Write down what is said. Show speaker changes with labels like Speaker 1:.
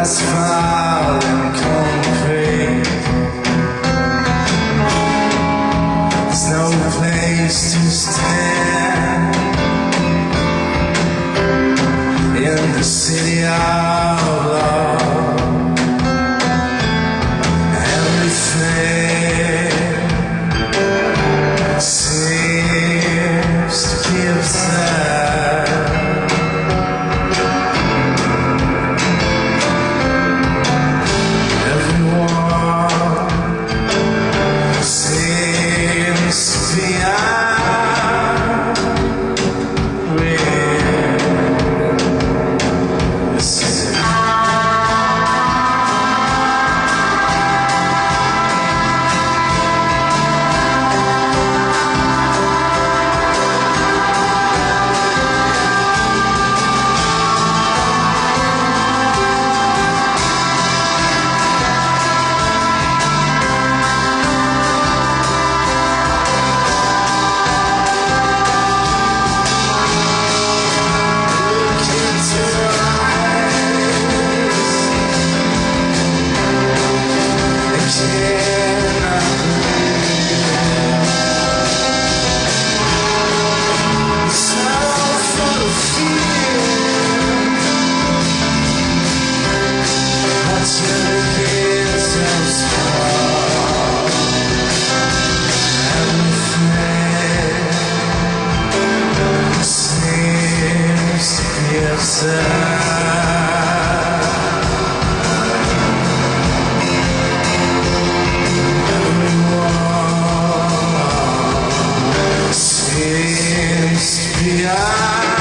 Speaker 1: asphalt and concrete. There's no place to stand. In the city time.